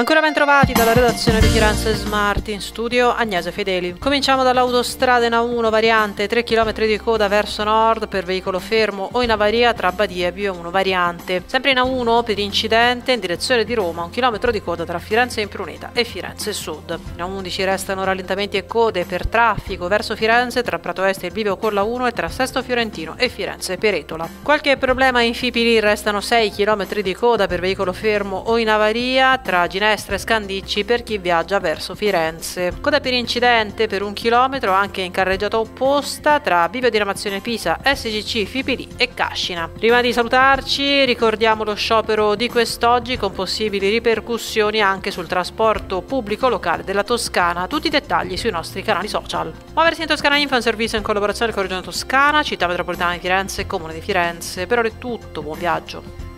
Ancora ben trovati dalla redazione di Firenze Smart in studio Agnese Fedeli. Cominciamo dall'autostrada in A1 variante 3 km di coda verso nord per veicolo fermo o in avaria tra Badia e Bio 1 variante. Sempre in A1 per incidente in direzione di Roma, un chilometro di coda tra Firenze Impruneta e Firenze Sud. In A11 restano rallentamenti e code per traffico verso Firenze tra Prato Est e il Bivio con la 1 e tra Sesto Fiorentino e Firenze Peretola. Qualche problema in Fipili restano 6 km di coda per veicolo fermo o in avaria tra Ginevra Ginestra e Scandicci per chi viaggia verso Firenze. Coda per incidente per un chilometro anche in carreggiata opposta tra Bivio Diramazione Pisa, SGC Fipili e Cascina. Prima di salutarci ricordiamo lo sciopero di quest'oggi con possibili ripercussioni anche sul trasporto pubblico locale della Toscana. Tutti i dettagli sui nostri canali social. Muoversi in Toscana Info è un servizio in collaborazione con Regione Toscana, Città Metropolitana di Firenze e Comune di Firenze. Per ora è tutto, buon viaggio.